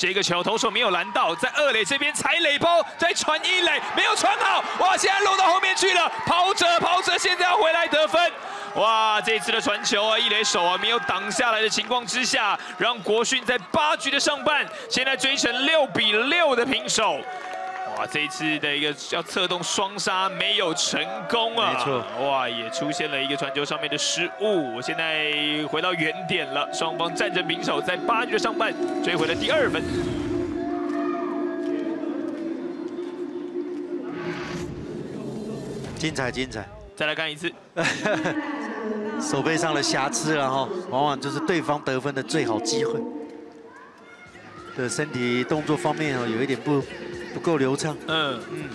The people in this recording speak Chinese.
这个球投手没有拦到，在二垒这边踩垒包，再传一垒没有传好，哇！现在落到后面去了，跑者跑者现在要回来得分，哇！这次的传球啊，一垒手啊没有挡下来的情况之下，让国训在八局的上半，现在追成六比六的平手。哇，这一次的一个要策动双杀没有成功啊！没错，哇，也出现了一个传球上面的失误。现在回到原点了，双方战成平手，在八局的上半追回了第二分。精彩精彩，再来看一次，手背上的瑕疵然后往往就是对方得分的最好机会。的身体动作方面哦，有一点不不够流畅。嗯嗯。